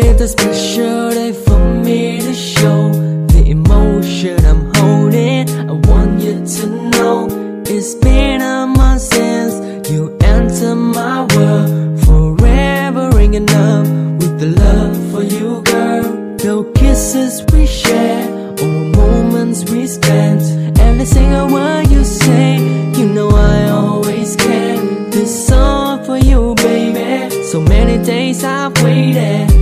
a special day for me to show the emotion I'm holding. I want you to know it's been a month since you entered my world. Forever ringing up with the love for you, girl. No kisses we share or moments we spent. Every single word you say, you know I always care. This song for you, baby. So many days I've waited,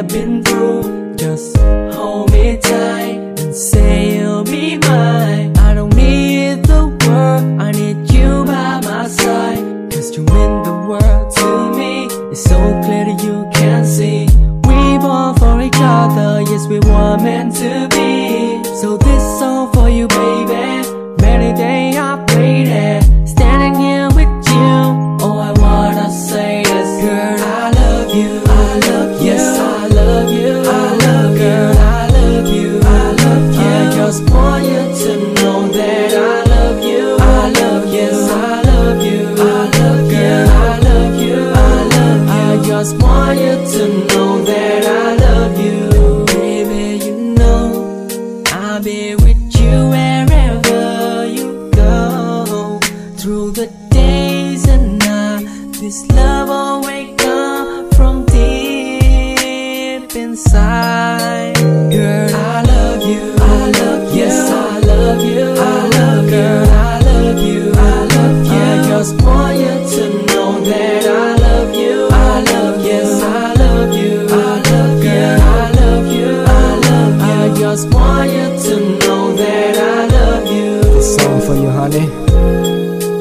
have been through. Just hold me tight and say you'll be mine. I don't need the world, I need you by my side. Cause you mean the world to me. It's so clear that you can see. We born for each other, yes, we were meant to want you to know that I love you, baby. You know I'll be with you wherever you go through the days and nights. This love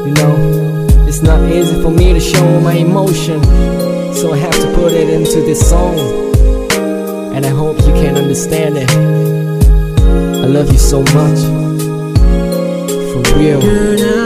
You know, it's not easy for me to show my emotion, so I have to put it into this song. And I hope you can understand it. I love you so much. For real.